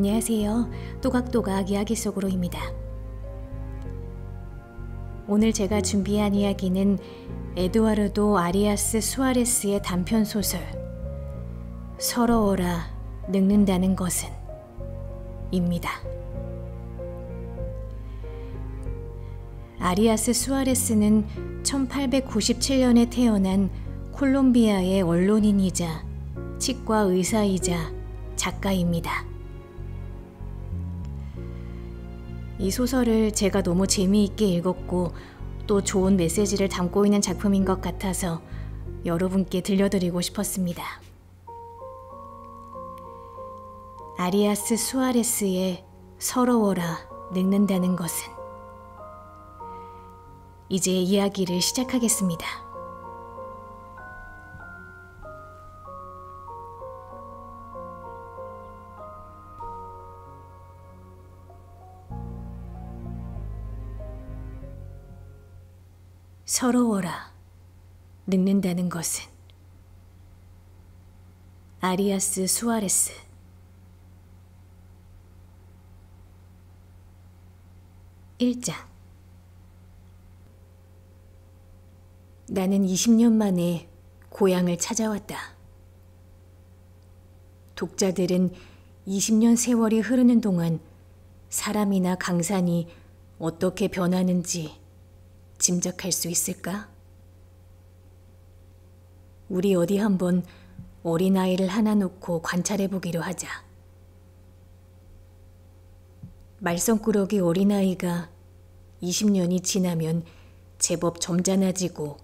안녕하세요. 또각또각 이야기 속으로입니다. 오늘 제가 준비한 이야기는 에두아르도 아리아스 수아레스의 단편 소설 서러워라 늙는다는 것은 입니다. 아리아스 수아레스는 1897년에 태어난 콜롬비아의 언론인이자 치과 의사이자 작가입니다. 이 소설을 제가 너무 재미있게 읽었고 또 좋은 메시지를 담고 있는 작품인 것 같아서 여러분께 들려드리고 싶었습니다. 아리아스 수아레스의 서러워라 늙는다는 것은 이제 이야기를 시작하겠습니다. 서러워라. 늙는다는 것은 아리아스 수아레스. 1장. 나는 20년 만에 고향을 찾아왔다. 독자들은 20년 세월이 흐르는 동안 사람이나 강산이 어떻게 변하는지 짐작할 수 있을까? 우리 어디 한번 어린아이를 하나 놓고 관찰해 보기로 하자. 말썽꾸러기 어린아이가 20년이 지나면 제법 점잖아지고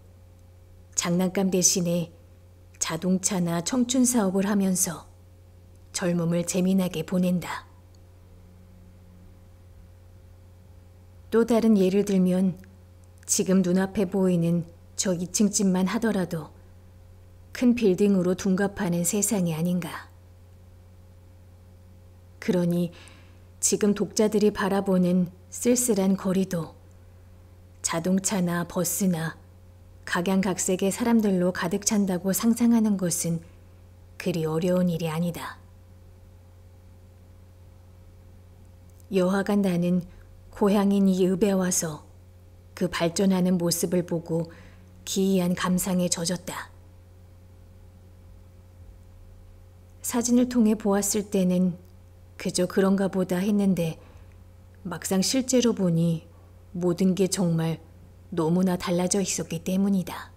장난감 대신에 자동차나 청춘 사업을 하면서 젊음을 재미나게 보낸다. 또 다른 예를 들면 지금 눈앞에 보이는 저 2층 집만 하더라도 큰 빌딩으로 둔갑하는 세상이 아닌가. 그러니 지금 독자들이 바라보는 쓸쓸한 거리도 자동차나 버스나 각양각색의 사람들로 가득 찬다고 상상하는 것은 그리 어려운 일이 아니다. 여하간 나는 고향인 이 읍에 와서 그 발전하는 모습을 보고 기이한 감상에 젖었다. 사진을 통해 보았을 때는 그저 그런가 보다 했는데 막상 실제로 보니 모든 게 정말 너무나 달라져 있었기 때문이다.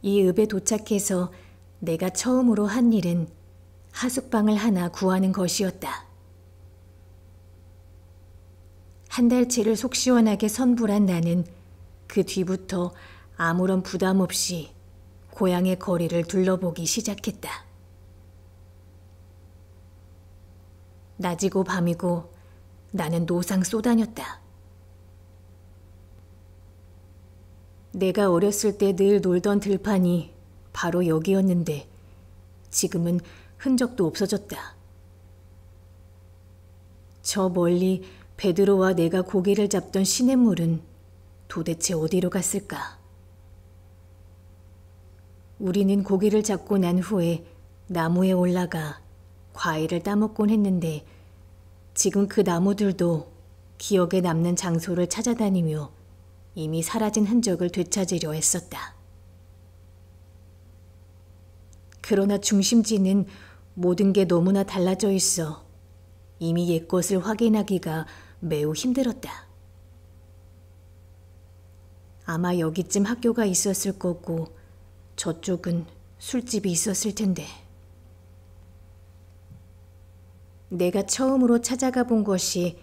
이 읍에 도착해서 내가 처음으로 한 일은 하숙방을 하나 구하는 것이었다. 한 달치를 속 시원하게 선불한 나는 그 뒤부터 아무런 부담 없이 고향의 거리를 둘러보기 시작했다. 낮이고 밤이고 나는 노상 쏘다녔다. 내가 어렸을 때 늘 놀던 들판이 바로 여기였는데 지금은 흔적도 없어졌다. 저 멀리 베드로와 내가 고개를 잡던 시냇물은 도대체 어디로 갔을까? 우리는 고개를 잡고 난 후에 나무에 올라가 과일을 따먹곤 했는데 지금 그 나무들도 기억에 남는 장소를 찾아다니며 이미 사라진 흔적을 되찾으려 했었다. 그러나 중심지는 모든 게 너무나 달라져 있어 이미 옛것을 확인하기가 매우 힘들었다. 아마 여기쯤 학교가 있었을 거고 저쪽은 술집이 있었을 텐데. 내가 처음으로 찾아가 본 것이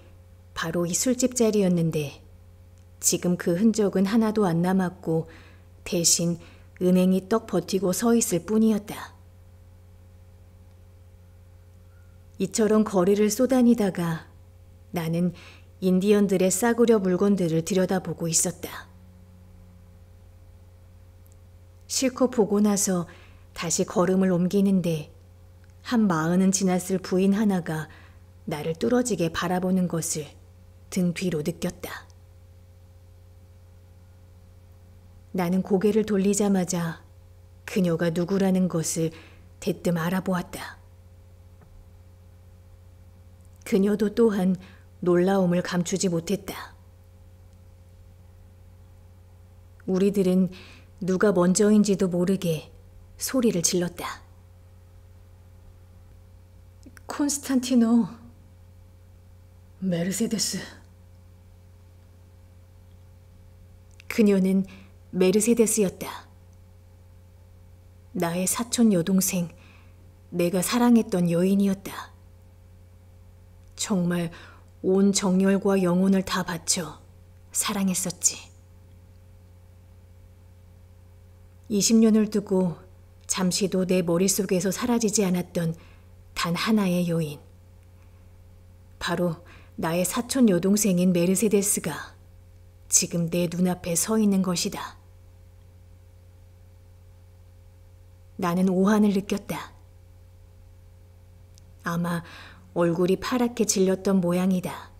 바로 이 술집 자리였는데 지금 그 흔적은 하나도 안 남았고 대신 은행이 떡 버티고 서 있을 뿐이었다. 이처럼 거리를 쏘다니다가 나는 인디언들의 싸구려 물건들을 들여다보고 있었다. 실컷 보고 나서 다시 걸음을 옮기는데 한 마흔은 지났을 부인 하나가 나를 뚫어지게 바라보는 것을 등 뒤로 느꼈다. 나는 고개를 돌리자마자 그녀가 누구라는 것을 대뜸 알아보았다. 그녀도 또한 놀라움을 감추지 못했다. 우리들은 누가 먼저인지도 모르게 소리를 질렀다. 콘스탄티노, 메르세데스. 그녀는 메르세데스였다. 나의 사촌 여동생, 내가 사랑했던 여인이었다. 정말 온 정열과 영혼을 다 바쳐 사랑했었지. 20년을 두고 잠시도 내 머릿속에서 사라지지 않았던 단 하나의 여인. 바로 나의 사촌 여동생인 메르세데스가 지금 내 눈앞에 서 있는 것이다. 나는 오한을 느꼈다. 아마 얼굴이 파랗게 질렸던 모양이다.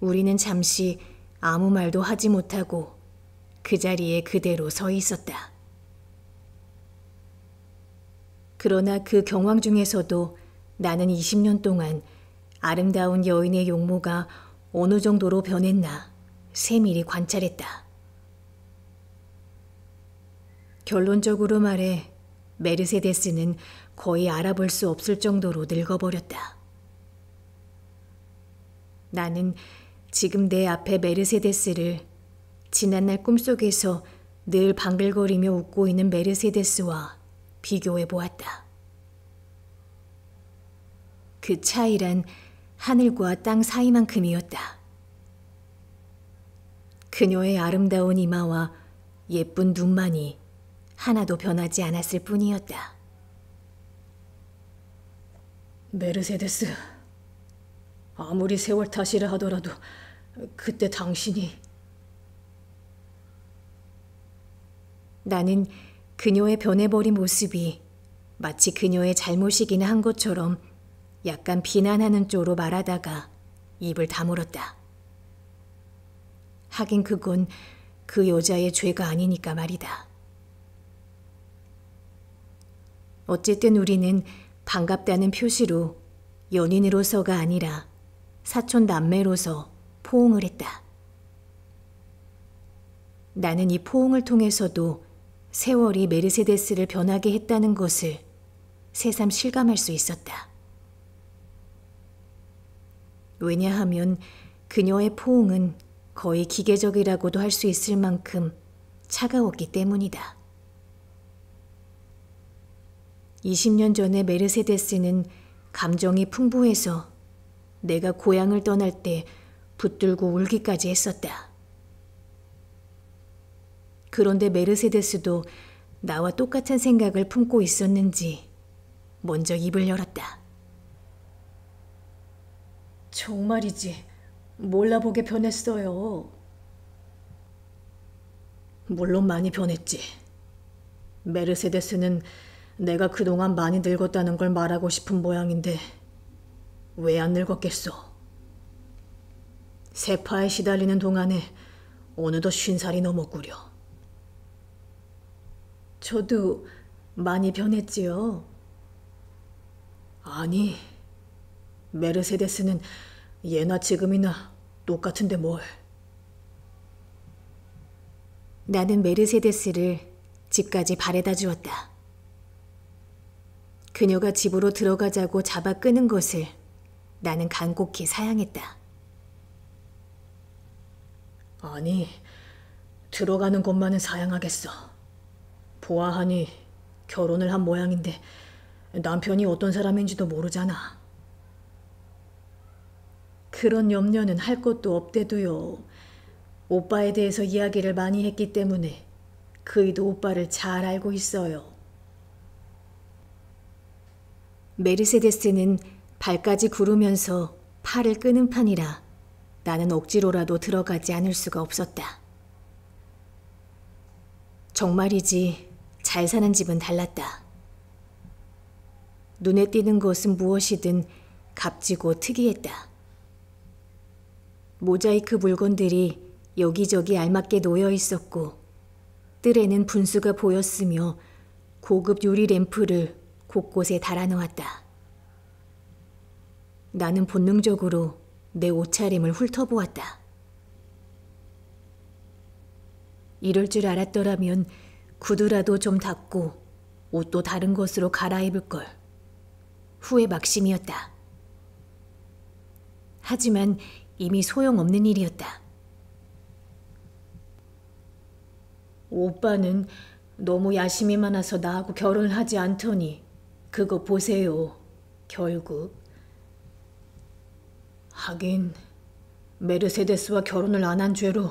우리는 잠시 아무 말도 하지 못하고 그 자리에 그대로 서 있었다. 그러나 그 경황 중에서도 나는 20년 동안 아름다운 여인의 용모가 어느 정도로 변했나 세밀히 관찰했다. 결론적으로 말해 메르세데스는 거의 알아볼 수 없을 정도로 늙어버렸다. 나는 지금 내 앞에 메르세데스를 지난날 꿈속에서 늘 방글거리며 웃고 있는 메르세데스와 비교해 보았다. 그 차이란 하늘과 땅 사이만큼이었다. 그녀의 아름다운 이마와 예쁜 눈만이 하나도 변하지 않았을 뿐이었다. 메르세데스, 아무리 세월 탓이라 하더라도 그때 당신이 나는 그녀의 변해버린 모습이 마치 그녀의 잘못이기나 한 것처럼 약간 비난하는 쪽으로 말하다가 입을 다물었다. 하긴 그건 그 여자의 죄가 아니니까 말이다. 어쨌든 우리는 반갑다는 표시로 연인으로서가 아니라 사촌 남매로서 포옹을 했다. 나는 이 포옹을 통해서도 세월이 메르세데스를 변하게 했다는 것을 새삼 실감할 수 있었다. 왜냐하면 그녀의 포옹은 거의 기계적이라고도 할 수 있을 만큼 차가웠기 때문이다. 20년 전에 메르세데스는 감정이 풍부해서 내가 고향을 떠날 때 붙들고 울기까지 했었다. 그런데 메르세데스도 나와 똑같은 생각을 품고 있었는지 먼저 입을 열었다. 정말이지. 몰라보게 변했어요. 물론 많이 변했지. 메르세데스는 내가 그동안 많이 늙었다는 걸 말하고 싶은 모양인데 왜 안 늙었겠소? 세파에 시달리는 동안에 어느덧 쉰 살이 넘었구려. 저도 많이 변했지요. 아니, 메르세데스는 예나 지금이나 똑같은데 뭘. 나는 메르세데스를 집까지 바래다 주었다. 그녀가 집으로 들어가자고 잡아 끄는 것을 나는 간곡히 사양했다. 아니, 들어가는 것만은 사양하겠어. 보아하니 결혼을 한 모양인데 남편이 어떤 사람인지도 모르잖아. 그런 염려는 할 것도 없대도요. 오빠에 대해서 이야기를 많이 했기 때문에 그이도 오빠를 잘 알고 있어요. 메르세데스는 발까지 구르면서 팔을 끄는 판이라 나는 억지로라도 들어가지 않을 수가 없었다. 정말이지 잘 사는 집은 달랐다. 눈에 띄는 것은 무엇이든 값지고 특이했다. 모자이크 물건들이 여기저기 알맞게 놓여 있었고 뜰에는 분수가 보였으며 고급 유리 램프를 곳곳에 달아놓았다. 나는 본능적으로 내 옷차림을 훑어보았다. 이럴 줄 알았더라면 구두라도 좀 닦고 옷도 다른 것으로 갈아입을 걸. 후회 막심이었다. 하지만 이미 소용없는 일이었다. 오빠는 너무 야심이 많아서 나하고 결혼을 하지 않더니 그거 보세요. 결국 하긴 메르세데스와 결혼을 안 한 죄로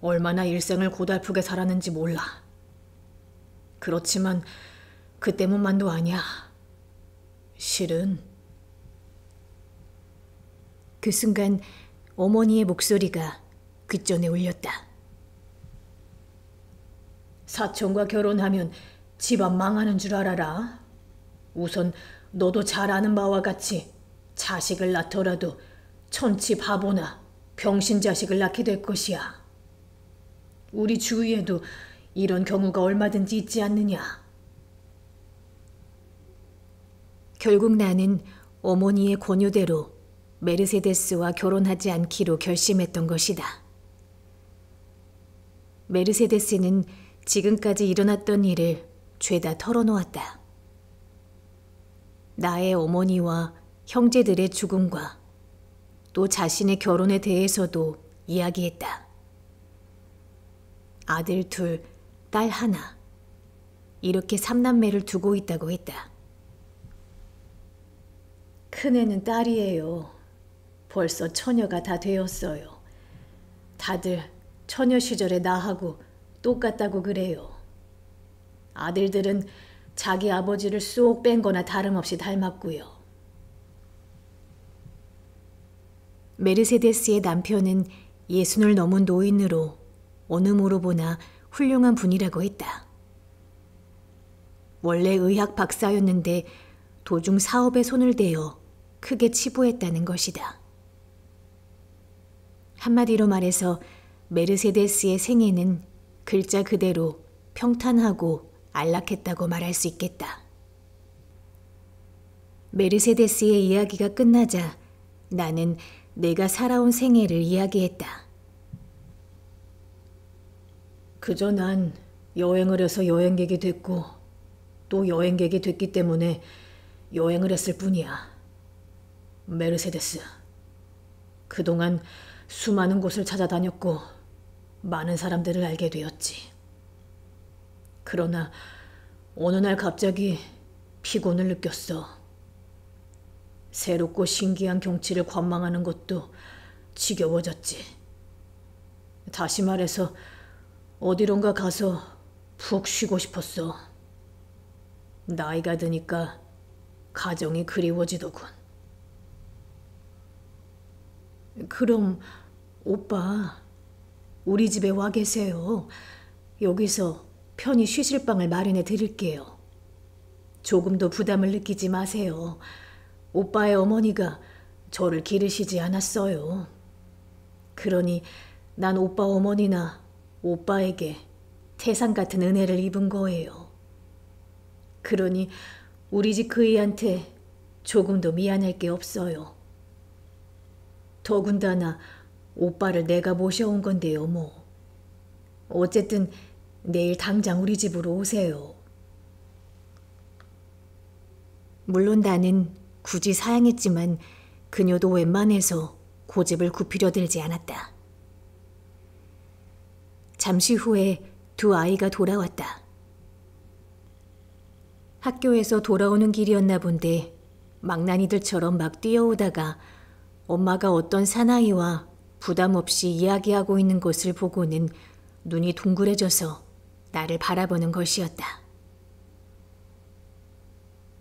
얼마나 일생을 고달프게 살았는지 몰라. 그렇지만 그 때문만도 아니야. 실은 그 순간 어머니의 목소리가 귓전에 울렸다. 사촌과 결혼하면 집안 망하는 줄 알아라. 우선 너도 잘 아는 바와 같이 자식을 낳더라도 천치 바보나 병신 자식을 낳게 될 것이야. 우리 주위에도 이런 경우가 얼마든지 있지 않느냐. 결국 나는 어머니의 권유대로 메르세데스와 결혼하지 않기로 결심했던 것이다. 메르세데스는 지금까지 일어났던 일을 죄다 털어놓았다. 나의 어머니와 형제들의 죽음과 또 자신의 결혼에 대해서도 이야기했다. 아들 둘, 딸 하나. 이렇게 삼남매를 두고 있다고 했다. 큰애는 딸이에요. 벌써 처녀가 다 되었어요. 다들 처녀 시절에 나하고 똑같다고 그래요. 아들들은 자기 아버지를 쏙 뺀 거나 다름없이 닮았고요. 메르세데스의 남편은 예순을 넘은 노인으로 어느 모로 보나 훌륭한 분이라고 했다. 원래 의학 박사였는데 도중 사업에 손을 대어 크게 치부했다는 것이다. 한마디로 말해서 메르세데스의 생애는 글자 그대로 평탄하고 안락했다고 말할 수 있겠다. 메르세데스의 이야기가 끝나자 나는 내가 살아온 생애를 이야기했다. 그저 난 여행을 해서 여행객이 됐고 또 여행객이 됐기 때문에 여행을 했을 뿐이야. 메르세데스. 그동안 수많은 곳을 찾아다녔고 많은 사람들을 알게 되었지. 그러나 어느 날 갑자기 피곤을 느꼈어. 새롭고 신기한 경치를 관망하는 것도 지겨워졌지. 다시 말해서 어디론가 가서 푹 쉬고 싶었어. 나이가 드니까 가정이 그리워지더군. 그럼 오빠 우리 집에 와 계세요. 여기서 편히 쉬실 방을 마련해 드릴게요. 조금도 부담을 느끼지 마세요. 오빠의 어머니가 저를 기르시지 않았어요. 그러니 난 오빠 어머니나 오빠에게 태산 같은 은혜를 입은 거예요. 그러니 우리 집 그이한테 조금도 미안할 게 없어요. 더군다나 오빠를 내가 모셔온 건데요, 뭐. 어쨌든 내일 당장 우리 집으로 오세요. 물론 나는 굳이 사양했지만 그녀도 웬만해서 고집을 굽히려 들지 않았다. 잠시 후에 두 아이가 돌아왔다. 학교에서 돌아오는 길이었나 본데 망나니들처럼 막 뛰어오다가 엄마가 어떤 사나이와 부담 없이 이야기하고 있는 것을 보고는 눈이 둥그레져서 나를 바라보는 것이었다.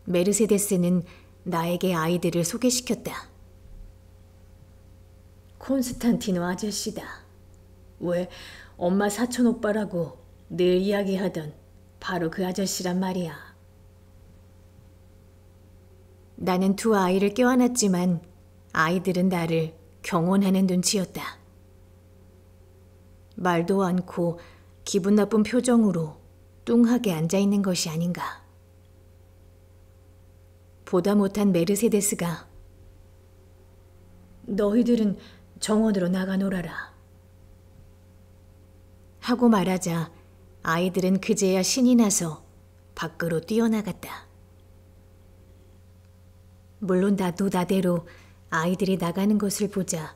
메르세데스는 나에게 아이들을 소개시켰다. 콘스탄티노 아저씨다. 왜 엄마 사촌 오빠라고 늘 이야기하던 바로 그 아저씨란 말이야. 나는 두 아이를 껴안았지만 아이들은 나를 경원하는 눈치였다. 말도 않고 기분 나쁜 표정으로 뚱하게 앉아 있는 것이 아닌가. 보다 못한 메르세데스가 너희들은 정원으로 나가 놀아라. 하고 말하자 아이들은 그제야 신이 나서 밖으로 뛰어나갔다. 물론 나도 나대로 아이들이 나가는 것을 보자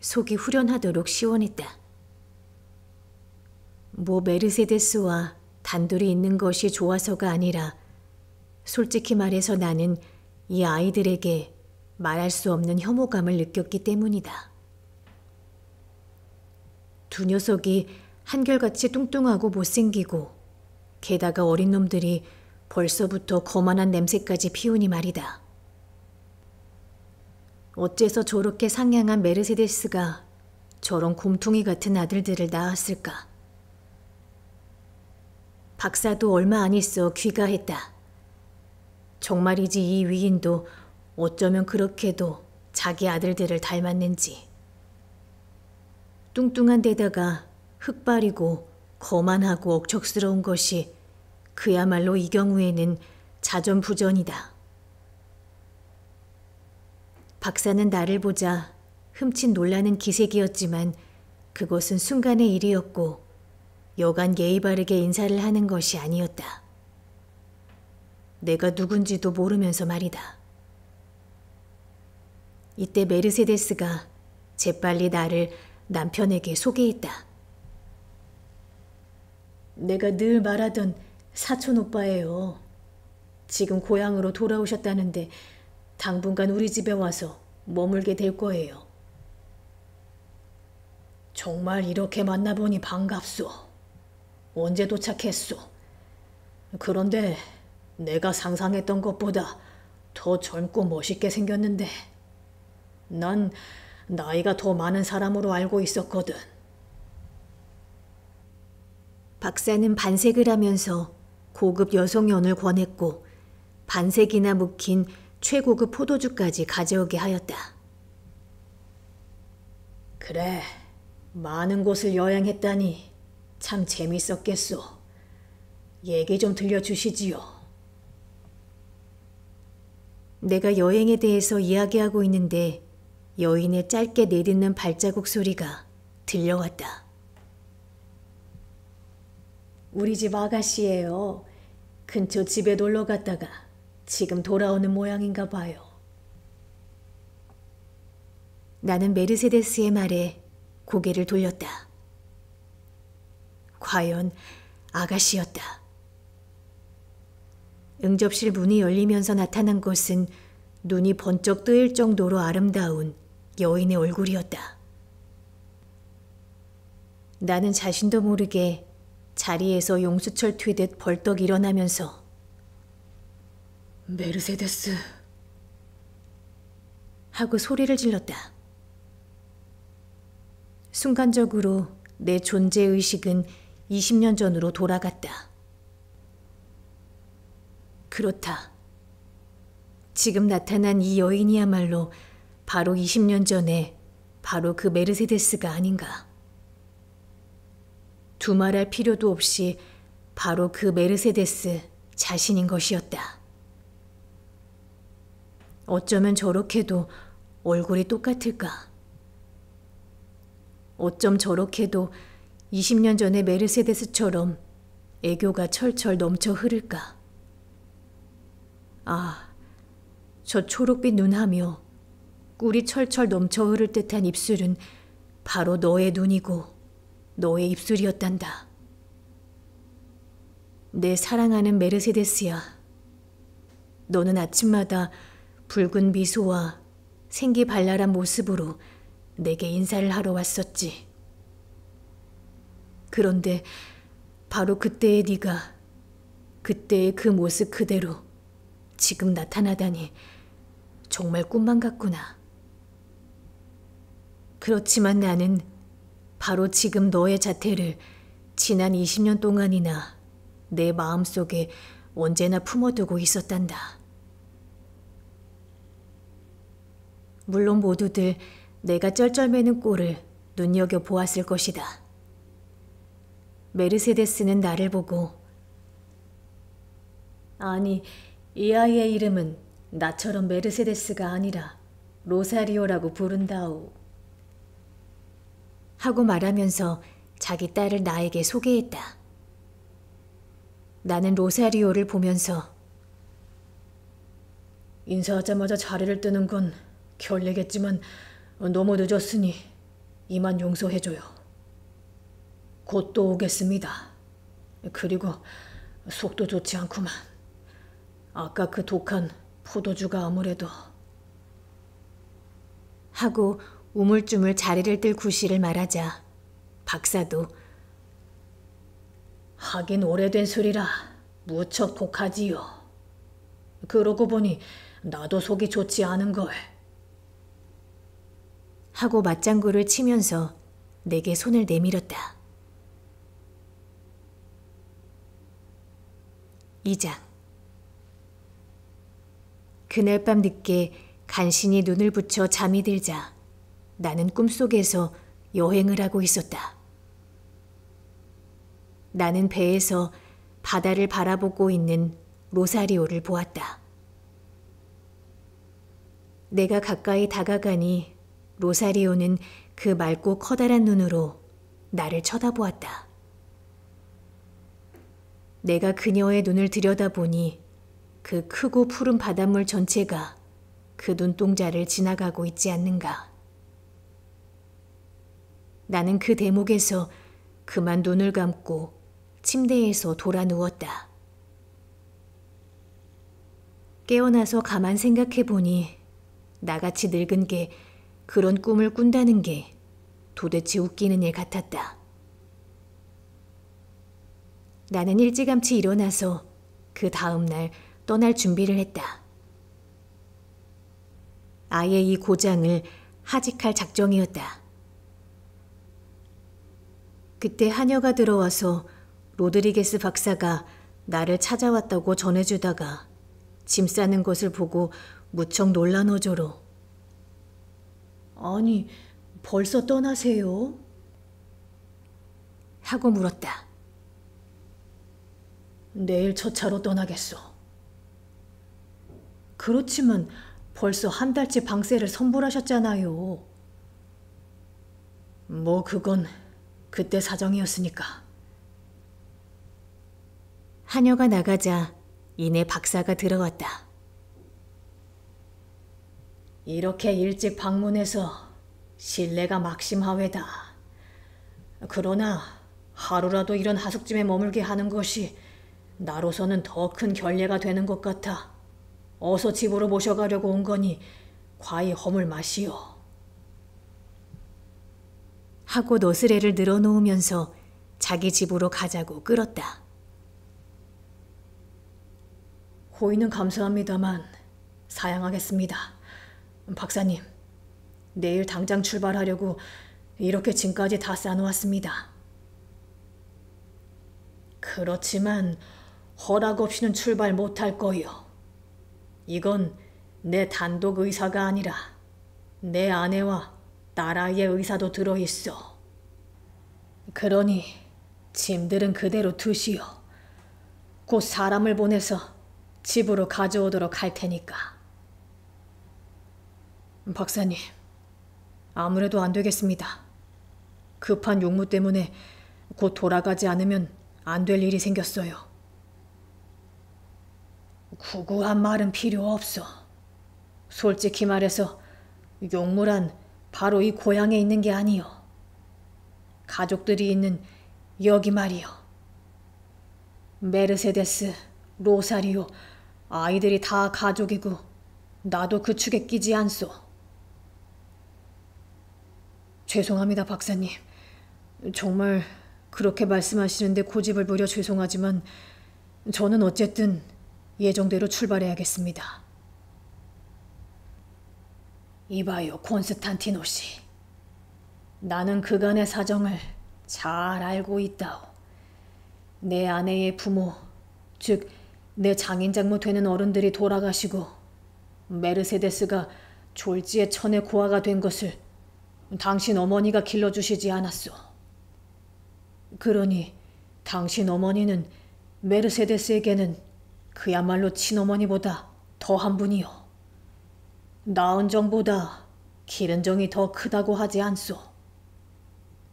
속이 후련하도록 시원했다. 뭐 메르세데스와 단둘이 있는 것이 좋아서가 아니라 솔직히 말해서 나는 이 아이들에게 말할 수 없는 혐오감을 느꼈기 때문이다. 두 녀석이 한결같이 뚱뚱하고 못생기고 게다가 어린 놈들이 벌써부터 거만한 냄새까지 피우니 말이다. 어째서 저렇게 상냥한 메르세데스가 저런 곰퉁이 같은 아들들을 낳았을까? 박사도 얼마 안 있어 귀가했다. 정말이지 이 위인도 어쩌면 그렇게도 자기 아들들을 닮았는지. 뚱뚱한 데다가 흑발이고 거만하고 억척스러운 것이 그야말로 이 경우에는 자전부전이다. 박사는 나를 보자 흠칫 놀라는 기색이었지만 그것은 순간의 일이었고 여간 예의 바르게 인사를 하는 것이 아니었다. 내가 누군지도 모르면서 말이다. 이때 메르세데스가 재빨리 나를 남편에게 소개했다. 내가 늘 말하던 사촌 오빠예요. 지금 고향으로 돌아오셨다는데 당분간 우리 집에 와서 머물게 될 거예요. 정말 이렇게 만나보니 반갑소. 언제 도착했소? 그런데 내가 상상했던 것보다 더 젊고 멋있게 생겼는데 난 나이가 더 많은 사람으로 알고 있었거든. 박사는 반색을 하면서 고급 여성연을 권했고 반색이나 묵힌 최고급 포도주까지 가져오게 하였다. 그래, 많은 곳을 여행했다니 참 재밌었겠소. 얘기 좀 들려주시지요. 내가 여행에 대해서 이야기하고 있는데 여인의 짧게 내딛는 발자국 소리가 들려왔다. 우리 집 아가씨예요. 근처 집에 놀러 갔다가 지금 돌아오는 모양인가 봐요. 나는 메르세데스의 말에 고개를 돌렸다. 과연 아가씨였다. 응접실 문이 열리면서 나타난 것은 눈이 번쩍 뜨일 정도로 아름다운 여인의 얼굴이었다. 나는 자신도 모르게 자리에서 용수철 튀듯 벌떡 일어나면서 메르세데스 하고 소리를 질렀다. 순간적으로 내 존재 의식은 20년 전으로 돌아갔다. 그렇다. 지금 나타난 이 여인이야말로 바로 20년 전에 바로 그 메르세데스가 아닌가. 두말할 필요도 없이 바로 그 메르세데스 자신인 것이었다. 어쩌면 저렇게도 얼굴이 똑같을까? 어쩜 저렇게도 20년 전의 메르세데스처럼 애교가 철철 넘쳐 흐를까? 아, 저 초록빛 눈하며 꿀이 철철 넘쳐 흐를 듯한 입술은 바로 너의 눈이고 너의 입술이었단다. 내 사랑하는 메르세데스야. 너는 아침마다 붉은 미소와 생기 발랄한 모습으로 내게 인사를 하러 왔었지. 그런데 바로 그때의 네가 그때의 그 모습 그대로 지금 나타나다니 정말 꿈만 같구나. 그렇지만 나는 바로 지금 너의 자태를 지난 20년 동안이나 내 마음속에 언제나 품어두고 있었단다. 물론 모두들 내가 쩔쩔매는 꼴을 눈여겨 보았을 것이다. 메르세데스는 나를 보고 아니, 이 아이의 이름은 나처럼 메르세데스가 아니라 로사리오라고 부른다오. 하고 말하면서 자기 딸을 나에게 소개했다. 나는 로사리오를 보면서 인사하자마자 자리를 뜨는 건 결례겠지만 너무 늦었으니 이만 용서해줘요. 곧 또 오겠습니다. 그리고 속도 좋지 않구만. 아까 그 독한 포도주가 아무래도 하고 우물쭈물 자리를 뜰 구실을 말하자 박사도 하긴 오래된 술이라 무척 독하지요. 그러고 보니 나도 속이 좋지 않은 걸. 하고 맞장구를 치면서 내게 손을 내밀었다. 이장 그날 밤 늦게 간신히 눈을 붙여 잠이 들자 나는 꿈속에서 여행을 하고 있었다. 나는 배에서 바다를 바라보고 있는 로사리오를 보았다. 내가 가까이 다가가니 로사리오는 그 맑고 커다란 눈으로 나를 쳐다보았다. 내가 그녀의 눈을 들여다보니 그 크고 푸른 바닷물 전체가 그 눈동자를 지나가고 있지 않는가. 나는 그 대목에서 그만 눈을 감고 침대에서 돌아 누웠다. 깨어나서 가만 생각해 보니 나같이 늙은 게 그런 꿈을 꾼다는 게 도대체 웃기는 일 같았다. 나는 일찌감치 일어나서 그 다음 날 떠날 준비를 했다. 아예 이 고장을 하직할 작정이었다. 그때 하녀가 들어와서 로드리게스 박사가 나를 찾아왔다고 전해주다가 짐 싸는 것을 보고 무척 놀란 어조로 아니, 벌써 떠나세요? 하고 물었다. 내일 첫 차로 떠나겠소. 그렇지만 벌써 한 달째 방세를 선불하셨잖아요. 뭐 그건 그때 사정이었으니까. 하녀가 나가자 이내 박사가 들어왔다. 이렇게 일찍 방문해서 신뢰가 막심하외다. 그러나 하루라도 이런 하숙집에 머물게 하는 것이 나로서는 더 큰 결례가 되는 것 같아 어서 집으로 모셔가려고 온 거니 과히 허물 마시오. 하고 너스레를 늘어놓으면서 자기 집으로 가자고 끌었다. 호의는 감사합니다만 사양하겠습니다. 박사님, 내일 당장 출발하려고 이렇게 짐까지 다 싸놓았습니다. 그렇지만 허락 없이는 출발 못할 거요. 이건 내 단독 의사가 아니라 내 아내와 딸아이의 의사도 들어있어. 그러니 짐들은 그대로 두시오. 곧 사람을 보내서 집으로 가져오도록 할 테니까. 박사님, 아무래도 안 되겠습니다. 급한 용무 때문에 곧 돌아가지 않으면 안 될 일이 생겼어요. 구구한 말은 필요 없어. 솔직히 말해서 용무란 바로 이 고향에 있는 게 아니요. 가족들이 있는 여기 말이요. 메르세데스, 로사리오, 아이들이 다 가족이고 나도 그 축에 끼지 않소. 죄송합니다, 박사님. 정말 그렇게 말씀하시는데 고집을 부려 죄송하지만 저는 어쨌든 예정대로 출발해야겠습니다. 이봐요, 콘스탄티노 씨. 나는 그간의 사정을 잘 알고 있다오. 내 아내의 부모, 즉, 내 장인장모 되는 어른들이 돌아가시고, 메르세데스가 졸지의 천의 고아가 된 것을 당신 어머니가 길러주시지 않았소. 그러니 당신 어머니는 메르세데스에게는 그야말로 친어머니보다 더한 분이요. 나은 정보다 기른 정이 더 크다고 하지 않소.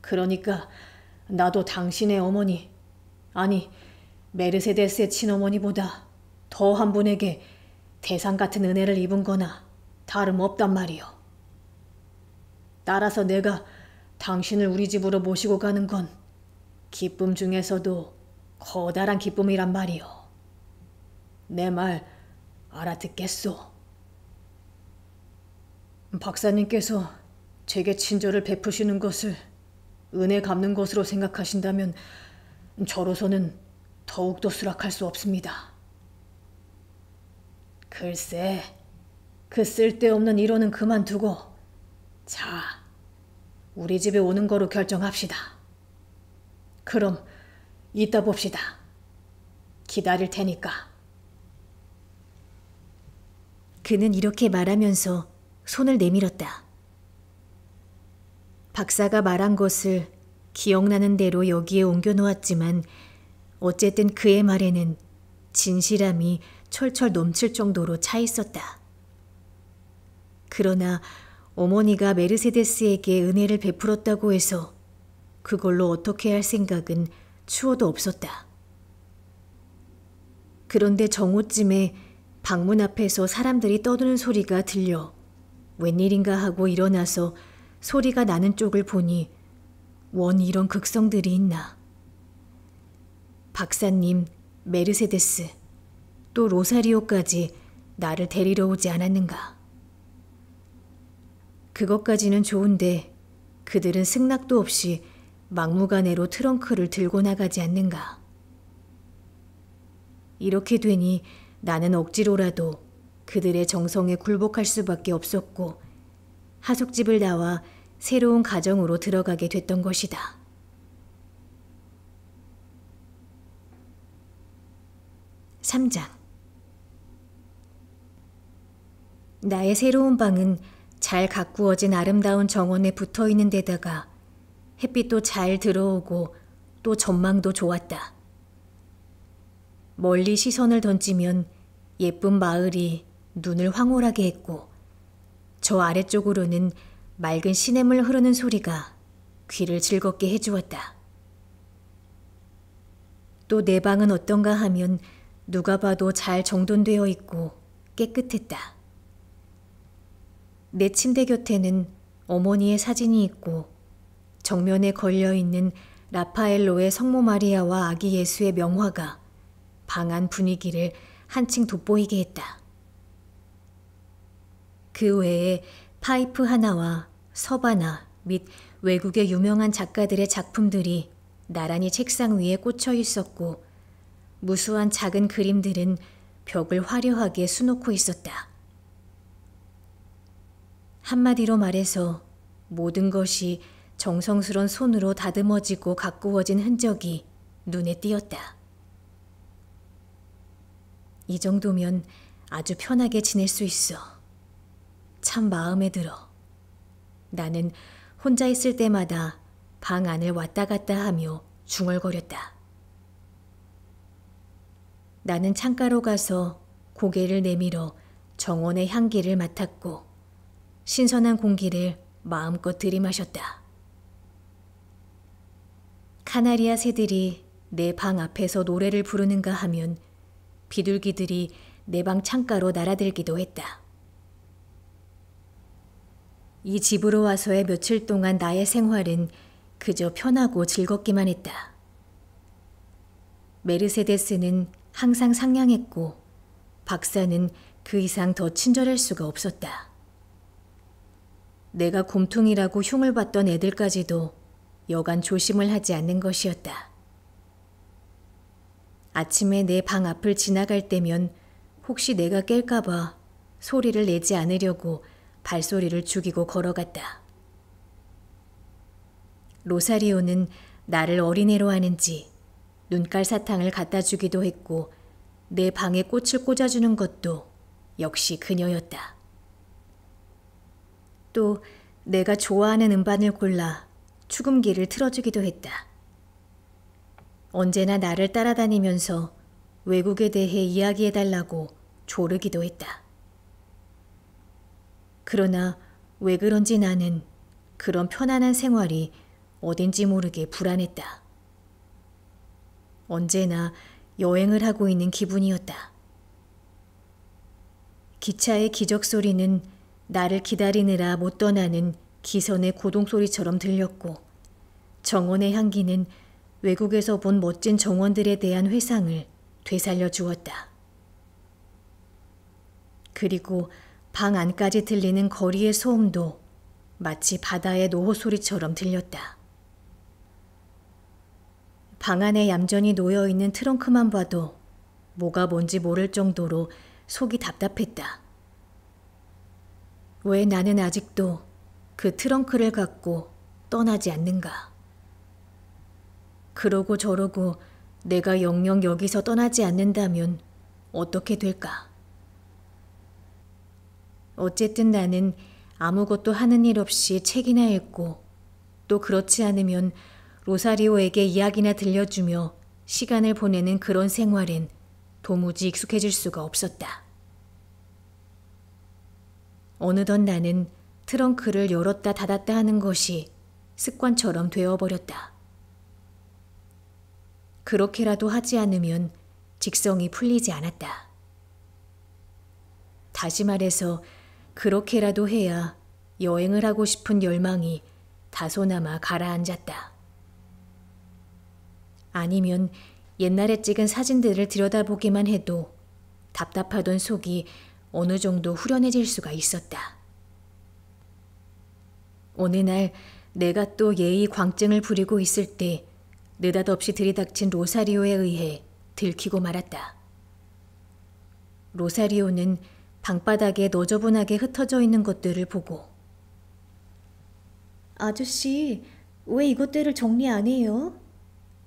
그러니까 나도 당신의 어머니, 아니 메르세데스의 친어머니보다 더한 분에게 대상 같은 은혜를 입은 거나 다름없단 말이요. 따라서 내가 당신을 우리 집으로 모시고 가는 건 기쁨 중에서도 커다란 기쁨이란 말이요. 내 말 알아듣겠소? 박사님께서 제게 친절을 베푸시는 것을 은혜 갚는 것으로 생각하신다면 저로서는 더욱더 수락할 수 없습니다. 글쎄, 그 쓸데없는 이론은 그만두고 자, 우리 집에 오는 거로 결정합시다. 그럼 이따 봅시다. 기다릴 테니까. 그는 이렇게 말하면서 손을 내밀었다. 박사가 말한 것을 기억나는 대로 여기에 옮겨 놓았지만 어쨌든 그의 말에는 진실함이 철철 넘칠 정도로 차 있었다. 그러나 어머니가 메르세데스에게 은혜를 베풀었다고 해서 그걸로 어떻게 할 생각은 추워도 없었다. 그런데 정오쯤에 방문 앞에서 사람들이 떠드는 소리가 들려 웬일인가 하고 일어나서 소리가 나는 쪽을 보니 원 이런 극성들이 있나. 박사님, 메르세데스, 또 로사리오까지 나를 데리러 오지 않았는가. 그것까지는 좋은데 그들은 승낙도 없이 막무가내로 트렁크를 들고 나가지 않는가. 이렇게 되니 나는 억지로라도 그들의 정성에 굴복할 수밖에 없었고 하숙집을 나와 새로운 가정으로 들어가게 됐던 것이다. 삼장 나의 새로운 방은 잘 가꾸어진 아름다운 정원에 붙어 있는 데다가 햇빛도 잘 들어오고 또 전망도 좋았다. 멀리 시선을 던지면 예쁜 마을이 눈을 황홀하게 했고 저 아래쪽으로는 맑은 시냇물 흐르는 소리가 귀를 즐겁게 해주었다. 또 내 방은 어떤가 하면 누가 봐도 잘 정돈되어 있고 깨끗했다. 내 침대 곁에는 어머니의 사진이 있고 정면에 걸려 있는 라파엘로의 성모 마리아와 아기 예수의 명화가 방안 분위기를 한층 돋보이게 했다. 그 외에 파이프 하나와 서바나 및 외국의 유명한 작가들의 작품들이 나란히 책상 위에 꽂혀 있었고 무수한 작은 그림들은 벽을 화려하게 수놓고 있었다. 한마디로 말해서 모든 것이 정성스런 손으로 다듬어지고 가꾸어진 흔적이 눈에 띄었다. 이 정도면 아주 편하게 지낼 수 있어. 참 마음에 들어. 나는 혼자 있을 때마다 방 안을 왔다 갔다 하며 중얼거렸다. 나는 창가로 가서 고개를 내밀어 정원의 향기를 맡았고 신선한 공기를 마음껏 들이마셨다. 카나리아 새들이 내 방 앞에서 노래를 부르는가 하면 비둘기들이 내 방 창가로 날아들기도 했다. 이 집으로 와서의 며칠 동안 나의 생활은 그저 편하고 즐겁기만 했다. 메르세데스는 항상 상냥했고 박사는 그 이상 더 친절할 수가 없었다. 내가 곰퉁이라고 흉을 봤던 애들까지도 여간 조심을 하지 않는 것이었다. 아침에 내 방 앞을 지나갈 때면 혹시 내가 깰까봐 소리를 내지 않으려고 발소리를 죽이고 걸어갔다. 로사리오는 나를 어린애로 하는지 눈깔 사탕을 갖다 주기도 했고 내 방에 꽃을 꽂아주는 것도 역시 그녀였다. 또 내가 좋아하는 음반을 골라 축음기를 틀어주기도 했다. 언제나 나를 따라다니면서 외국에 대해 이야기해달라고 조르기도 했다. 그러나 왜 그런지 나는 그런 편안한 생활이 어딘지 모르게 불안했다. 언제나 여행을 하고 있는 기분이었다. 기차의 기적 소리는 나를 기다리느라 못 떠나는 기선의 고동 소리처럼 들렸고 정원의 향기는 외국에서 본 멋진 정원들에 대한 회상을 되살려 주었다. 그리고 방 안까지 들리는 거리의 소음도 마치 바다의 노호 소리처럼 들렸다. 방 안에 얌전히 놓여 있는 트렁크만 봐도 뭐가 뭔지 모를 정도로 속이 답답했다. 왜 나는 아직도 그 트렁크를 갖고 떠나지 않는가? 그러고 저러고 내가 영영 여기서 떠나지 않는다면 어떻게 될까? 어쨌든 나는 아무것도 하는 일 없이 책이나 읽고 또 그렇지 않으면 로사리오에게 이야기나 들려주며 시간을 보내는 그런 생활엔 도무지 익숙해질 수가 없었다. 어느덧 나는 트렁크를 열었다 닫았다 하는 것이 습관처럼 되어버렸다. 그렇게라도 하지 않으면 직성이 풀리지 않았다. 다시 말해서 그렇게라도 해야 여행을 하고 싶은 열망이 다소나마 가라앉았다. 아니면 옛날에 찍은 사진들을 들여다보기만 해도 답답하던 속이 어느 정도 후련해질 수가 있었다. 어느 날 내가 또 예의 광증을 부리고 있을 때 느닷없이 들이닥친 로사리오에 의해 들키고 말았다. 로사리오는 방바닥에 너저분하게 흩어져 있는 것들을 보고 아저씨, 왜 이것들을 정리 안 해요?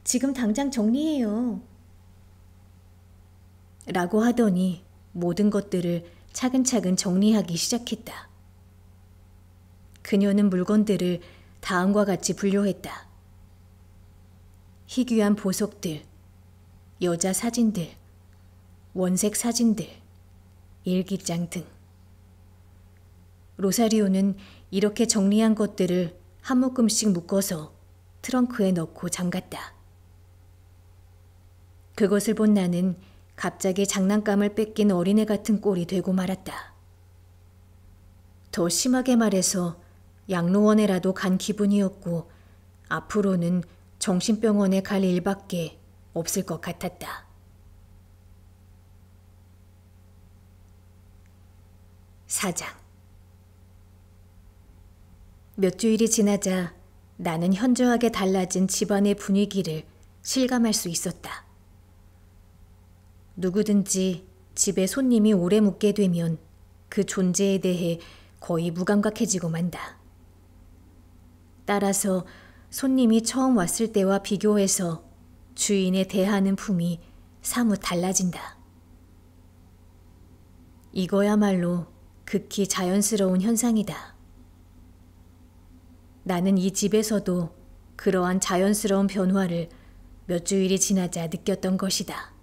지금 당장 정리해요. 라고 하더니 모든 것들을 차근차근 정리하기 시작했다. 그녀는 물건들을 다음과 같이 분류했다. 희귀한 보석들, 여자 사진들, 원색 사진들, 일기장 등. 로사리오는 이렇게 정리한 것들을 한 묶음씩 묶어서 트렁크에 넣고 잠갔다. 그것을 본 나는 갑자기 장난감을 뺏긴 어린애 같은 꼴이 되고 말았다. 더 심하게 말해서 양로원에라도 간 기분이었고 앞으로는 정신병원에 갈 일밖에 없을 것 같았다. 사장 몇 주일이 지나자 나는 현저하게 달라진 집안의 분위기를 실감할 수 있었다. 누구든지 집에 손님이 오래 묵게 되면 그 존재에 대해 거의 무감각해지고 만다. 따라서 손님이 처음 왔을 때와 비교해서 주인에 대하는 품이 사뭇 달라진다. 이거야말로 극히 자연스러운 현상이다. 나는 이 집에서도 그러한 자연스러운 변화를 몇 주일이 지나자 느꼈던 것이다.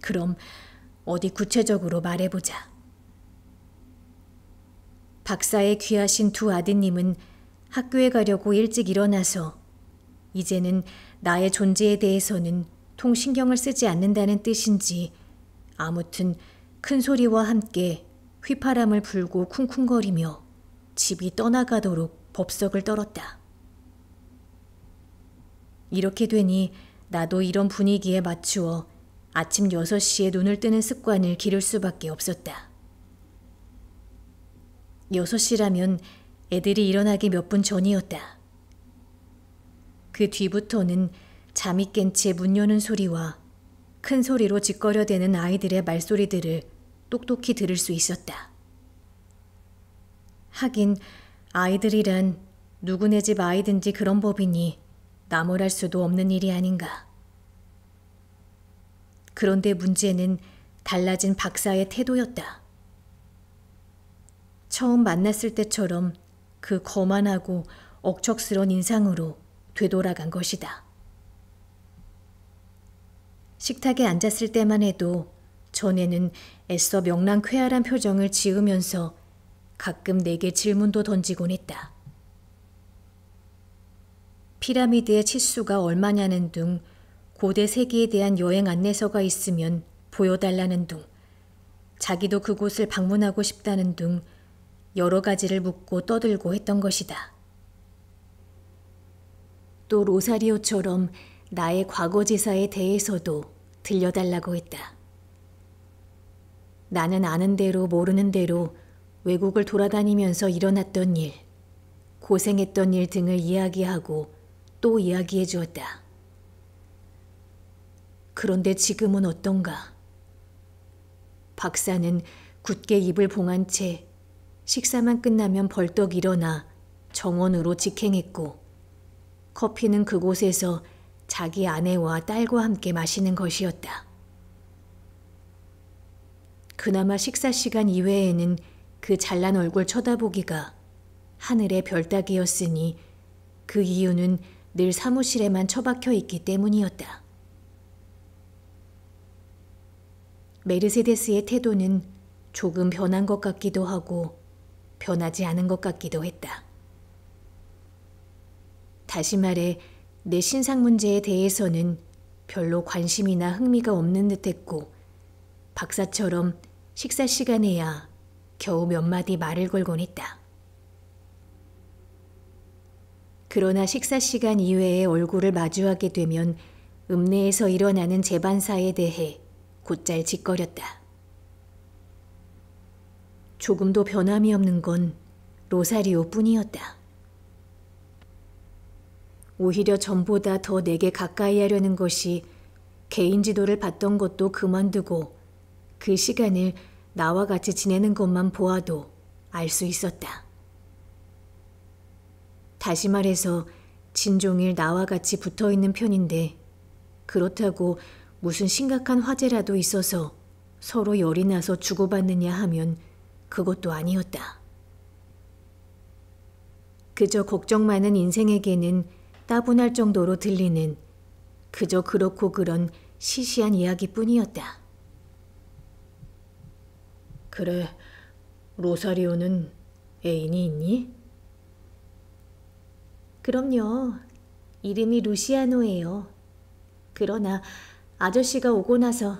그럼 어디 구체적으로 말해보자. 박사의 귀하신 두 아드님은 학교에 가려고 일찍 일어나서 이제는 나의 존재에 대해서는 통 신경을 쓰지 않는다는 뜻인지 아무튼 큰 소리와 함께 휘파람을 불고 쿵쿵거리며 집이 떠나가도록 법석을 떨었다. 이렇게 되니 나도 이런 분위기에 맞추어 아침 6시에 눈을 뜨는 습관을 기를 수밖에 없었다. 6시라면 애들이 일어나기 몇 분 전이었다. 그 뒤부터는 잠이 깬 채 문 여는 소리와 큰 소리로 짓거려대는 아이들의 말소리들을 똑똑히 들을 수 있었다. 하긴 아이들이란 누구네 집 아이든지 그런 법이니 나무랄 수도 없는 일이 아닌가. 그런데 문제는 달라진 박사의 태도였다. 처음 만났을 때처럼 그 거만하고 억척스런 인상으로 되돌아간 것이다. 식탁에 앉았을 때만 해도 전에는 애써 명랑쾌활한 표정을 지으면서 가끔 내게 질문도 던지곤 했다. 피라미드의 치수가 얼마냐는 둥, 고대 세계에 대한 여행 안내서가 있으면 보여달라는 둥, 자기도 그곳을 방문하고 싶다는 둥, 여러 가지를 묻고 떠들고 했던 것이다. 또 로사리오처럼 나의 과거지사에 대해서도 들려달라고 했다. 나는 아는 대로 모르는 대로 외국을 돌아다니면서 일어났던 일, 고생했던 일 등을 이야기하고 또 이야기해 주었다. 그런데 지금은 어떤가? 박사는 굳게 입을 봉한 채 식사만 끝나면 벌떡 일어나 정원으로 직행했고 커피는 그곳에서 자기 아내와 딸과 함께 마시는 것이었다. 그나마 식사 시간 이외에는 그 잘난 얼굴 쳐다보기가 하늘의 별 따기였으니 그 이유는 늘 사무실에만 처박혀 있기 때문이었다. 메르세데스의 태도는 조금 변한 것 같기도 하고 변하지 않은 것 같기도 했다. 다시 말해 내 신상 문제에 대해서는 별로 관심이나 흥미가 없는 듯 했고 박사처럼 식사 시간에야 겨우 몇 마디 말을 걸곤 했다. 그러나 식사 시간 이외에 얼굴을 마주하게 되면 읍내에서 일어나는 재반사에 대해 곧잘 짓거렸다. 조금도 변함이 없는 건 로사리오 뿐이었다. 오히려 전보다 더 내게 가까이 하려는 것이 개인 지도를 받던 것도 그만두고 그 시간을 나와 같이 지내는 것만 보아도 알 수 있었다. 다시 말해서 진종일 나와 같이 붙어 있는 편인데 그렇다고 무슨 심각한 화제라도 있어서 서로 열이 나서 주고받느냐 하면 그것도 아니었다. 그저 걱정 많은 인생에게는 따분할 정도로 들리는 그저 그렇고 그런 시시한 이야기뿐이었다. 그래, 로사리오는 애인이 있니? 그럼요. 이름이 루시아노예요. 그러나 아저씨가 오고 나서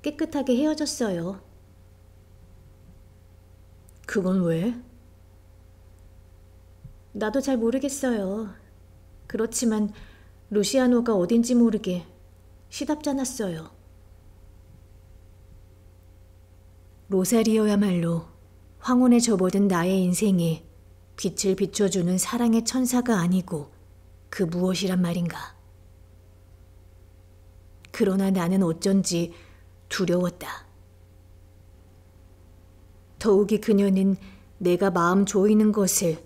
깨끗하게 헤어졌어요. 그건 왜? 나도 잘 모르겠어요. 그렇지만 루시아노가 어딘지 모르게 시답잖았어요. 로사리오야말로 황혼에 접어든 나의 인생에 빛을 비춰주는 사랑의 천사가 아니고 그 무엇이란 말인가. 그러나 나는 어쩐지 두려웠다. 더욱이 그녀는 내가 마음 조이는 것을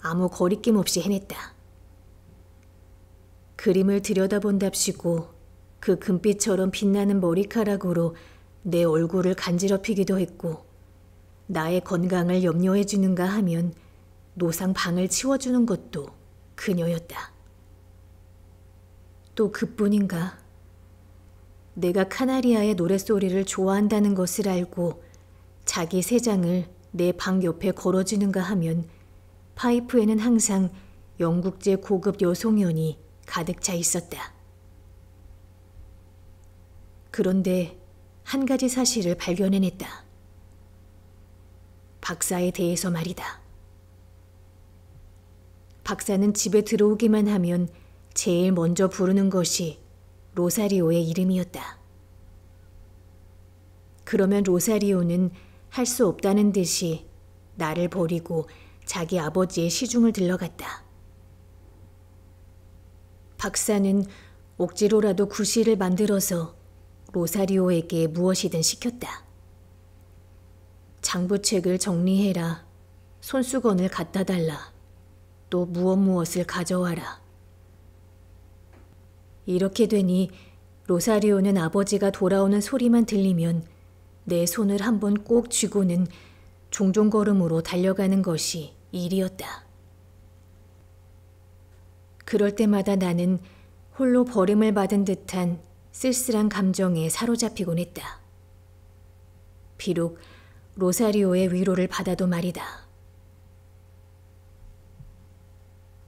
아무 거리낌 없이 해냈다. 그림을 들여다본답시고 그 금빛처럼 빛나는 머리카락으로 내 얼굴을 간지럽히기도 했고 나의 건강을 염려해 주는가 하면 노상 방을 치워주는 것도 그녀였다. 또 그뿐인가? 내가 카나리아의 노랫소리를 좋아한다는 것을 알고 자기 세 장을 내 방 옆에 걸어주는가 하면 파이프에는 항상 영국제 고급 여송연이 가득 차 있었다. 그런데 한 가지 사실을 발견해냈다. 박사에 대해서 말이다. 박사는 집에 들어오기만 하면 제일 먼저 부르는 것이 로사리오의 이름이었다. 그러면 로사리오는 할 수 없다는 듯이 나를 버리고 자기 아버지의 시중을 들러갔다. 박사는 억지로라도 구실을 만들어서 로사리오에게 무엇이든 시켰다. 장부책을 정리해라. 손수건을 갖다 달라. 또 무엇 무엇을 가져와라. 이렇게 되니 로사리오는 아버지가 돌아오는 소리만 들리면 내 손을 한번 꼭 쥐고는 종종 걸음으로 달려가는 것이 일이었다. 그럴 때마다 나는 홀로 버림을 받은 듯한 쓸쓸한 감정에 사로잡히곤 했다. 비록 로사리오의 위로를 받아도 말이다.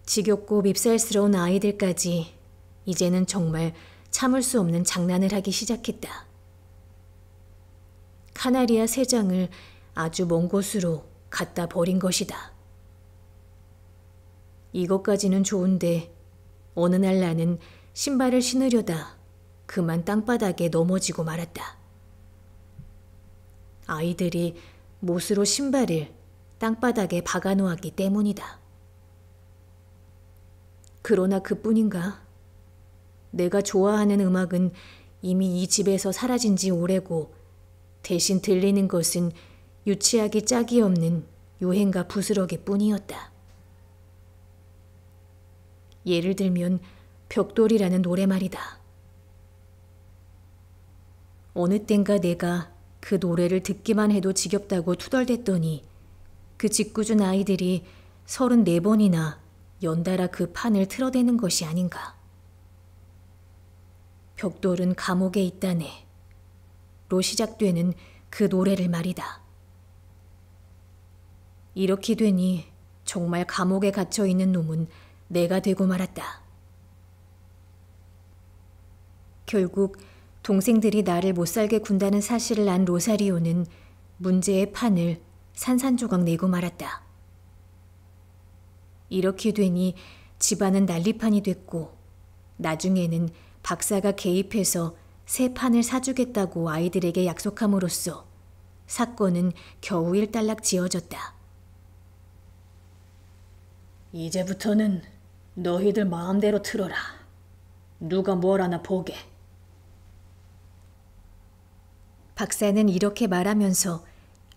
지겹고 밉살스러운 아이들까지 이제는 정말 참을 수 없는 장난을 하기 시작했다. 카나리아 세 장을 아주 먼 곳으로 갖다 버린 것이다. 이것까지는 좋은데 어느 날 나는 신발을 신으려다 그만 땅바닥에 넘어지고 말았다. 아이들이 못으로 신발을 땅바닥에 박아 놓았기 때문이다. 그러나 그뿐인가? 내가 좋아하는 음악은 이미 이 집에서 사라진 지 오래고 대신 들리는 것은 유치하기 짝이 없는 유행가 부스러기 뿐이었다. 예를 들면 벽돌이라는 노래 말이다. 어느 땐가 내가 그 노래를 듣기만 해도 지겹다고 투덜댔더니 그 짓궂은 아이들이 34번이나 연달아 그 판을 틀어대는 것이 아닌가. 벽돌은 감옥에 있다네. 로 시작되는 그 노래를 말이다. 이렇게 되니 정말 감옥에 갇혀 있는 놈은 내가 되고 말았다. 결국 동생들이 나를 못 살게 군다는 사실을 안 로사리오는 문제의 판을 산산조각 내고 말았다. 이렇게 되니 집안은 난리판이 됐고 나중에는 박사가 개입해서 새 판을 사주겠다고 아이들에게 약속함으로써 사건은 겨우 일단락 지어졌다. 이제부터는 너희들 마음대로 틀어라. 누가 뭘 하나 보게. 박사는 이렇게 말하면서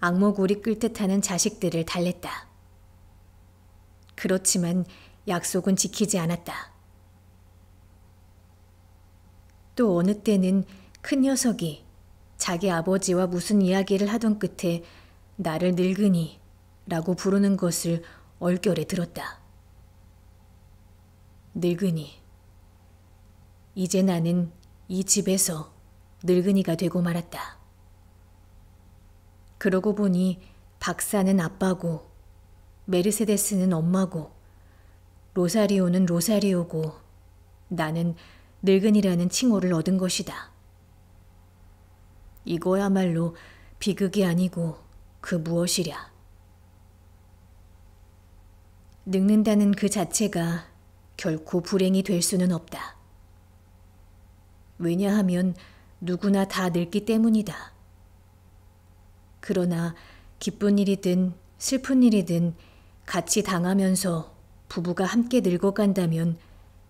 악모굴이 끌듯 하는 자식들을 달랬다. 그렇지만 약속은 지키지 않았다. 또 어느 때는 큰 녀석이 자기 아버지와 무슨 이야기를 하던 끝에 나를 늙은이 라고 부르는 것을 얼결에 들었다. 늙은이. 이제 나는 이 집에서 늙은이가 되고 말았다. 그러고 보니 박사는 아빠고 메르세데스는 엄마고 로사리오는 로사리오고 나는 늙은이라는 칭호를 얻은 것이다. 이거야말로 비극이 아니고 그 무엇이랴. 늙는다는 그 자체가 결코 불행이 될 수는 없다. 왜냐하면 누구나 다 늙기 때문이다. 그러나 기쁜 일이든 슬픈 일이든 같이 당하면서 부부가 함께 늙어간다면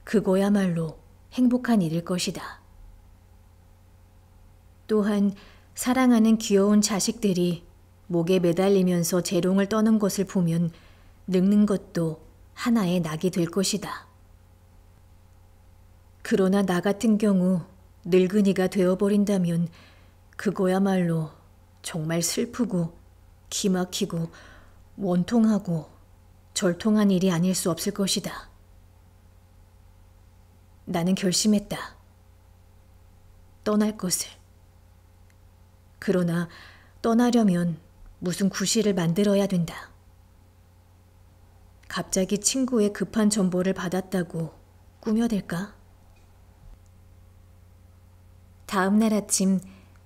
그거야말로 행복한 일일 것이다. 또한 사랑하는 귀여운 자식들이 목에 매달리면서 재롱을 떠는 것을 보면 늙는 것도 하나의 낙이 될 것이다. 그러나 나 같은 경우 늙은이가 되어버린다면 그거야말로 정말 슬프고 기막히고 원통하고 절통한 일이 아닐 수 없을 것이다. 나는 결심했다. 떠날 것을. 그러나 떠나려면 무슨 구실을 만들어야 된다. 갑자기 친구의 급한 정보를 받았다고 꾸며댈까? 다음 날 아침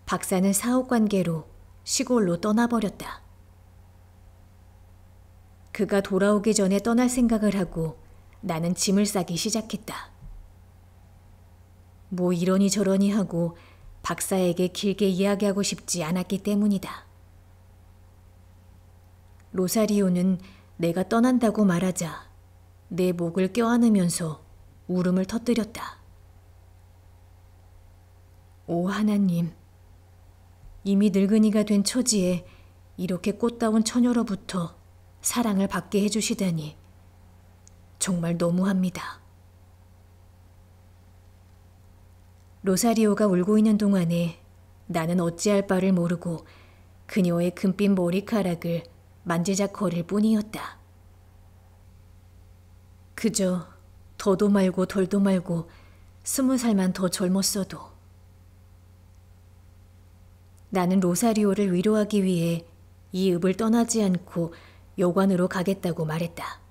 박사는 사업 관계로 시골로 떠나버렸다. 그가 돌아오기 전에 떠날 생각을 하고 나는 짐을 싸기 시작했다. 뭐 이러니 저러니 하고 박사에게 길게 이야기하고 싶지 않았기 때문이다. 로사리오는 내가 떠난다고 말하자 내 목을 껴안으면서 울음을 터뜨렸다. 오 하나님, 이미 늙은이가 된 처지에 이렇게 꽃다운 처녀로부터 사랑을 받게 해주시다니 정말 너무합니다. 로사리오가 울고 있는 동안에 나는 어찌할 바를 모르고 그녀의 금빛 머리카락을 만지작거릴 뿐이었다. 그저 더도 말고 덜도 말고 스무 살만 더 젊었어도 나는 로사리오를 위로하기 위해 이 읍을 떠나지 않고 여관으로 가겠다고 말했다.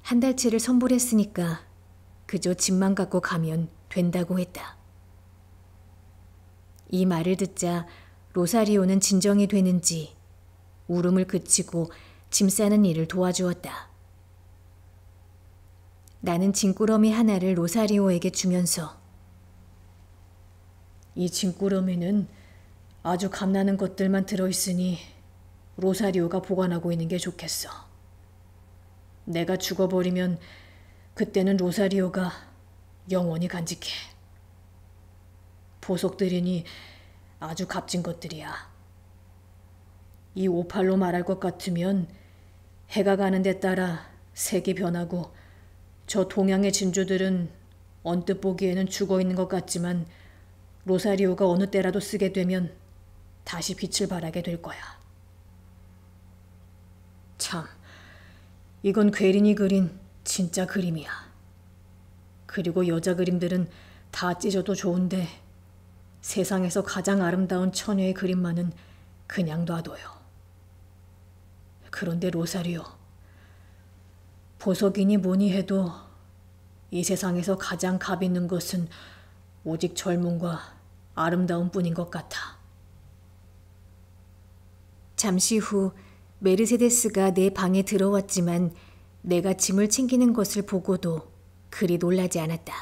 한 달치를 선불했으니까 그저 집만 갖고 가면 된다고 했다. 이 말을 듣자 로사리오는 진정이 되는지 울음을 그치고 짐 싸는 일을 도와주었다. 나는 짐꾸러미 하나를 로사리오에게 주면서 이 짐꾸러미는 아주 감나는 것들만 들어있으니 로사리오가 보관하고 있는 게 좋겠어. 내가 죽어버리면 그때는 로사리오가 영원히 간직해. 보석들이니 아주 값진 것들이야. 이 오팔로 말할 것 같으면 해가 가는 데 따라 색이 변하고 저 동양의 진주들은 언뜻 보기에는 죽어 있는 것 같지만 로사리오가 어느 때라도 쓰게 되면 다시 빛을 발하게 될 거야. 참, 이건 괴린이 그린 진짜 그림이야. 그리고 여자 그림들은 다 찢어도 좋은데 세상에서 가장 아름다운 처녀의 그림만은 그냥 놔둬요. 그런데 로사리오, 보석이니 뭐니 해도 이 세상에서 가장 값 있는 것은 오직 젊음과 아름다움 뿐인 것 같아. 잠시 후 메르세데스가 내 방에 들어왔지만 내가 짐을 챙기는 것을 보고도 그리 놀라지 않았다.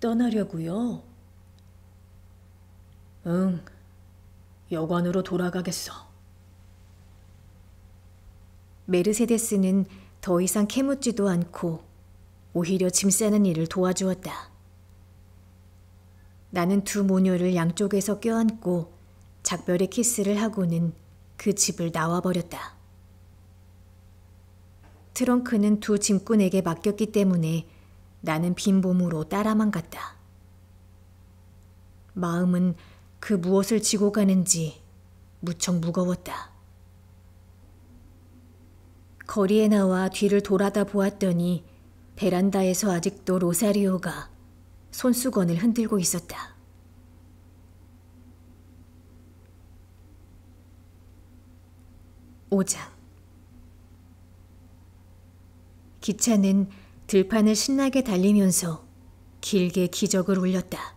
떠나려고요? 응, 여관으로 돌아가겠어. 메르세데스는 더 이상 캐묻지도 않고 오히려 짐 싸는 일을 도와주었다. 나는 두 모녀를 양쪽에서 껴안고 작별의 키스를 하고는 그 집을 나와버렸다. 트렁크는 두 짐꾼에게 맡겼기 때문에 나는 빈 몸으로 따라만 갔다. 마음은 그 무엇을 지고 가는지 무척 무거웠다. 거리에 나와 뒤를 돌아다 보았더니 베란다에서 아직도 로사리오가 손수건을 흔들고 있었다. 오장 기차는 들판을 신나게 달리면서 길게 기적을 울렸다.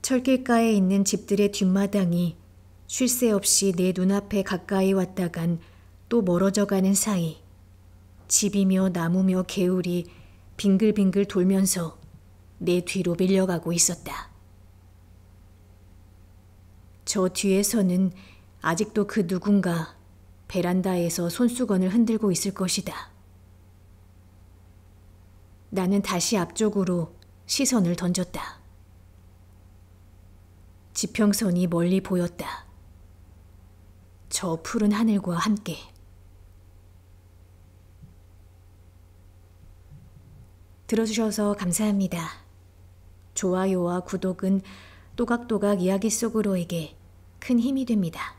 철길가에 있는 집들의 뒷마당이 쉴 새 없이 내 눈앞에 가까이 왔다간 또 멀어져 가는 사이 집이며 나무며 개울이 빙글빙글 돌면서 내 뒤로 밀려가고 있었다. 저 뒤에서는 아직도 그 누군가 베란다에서 손수건을 흔들고 있을 것이다. 나는 다시 앞쪽으로 시선을 던졌다. 지평선이 멀리 보였다. 저 푸른 하늘과 함께. 들어주셔서 감사합니다. 좋아요와 구독은 또각또각 이야기 속으로에게 큰 힘이 됩니다.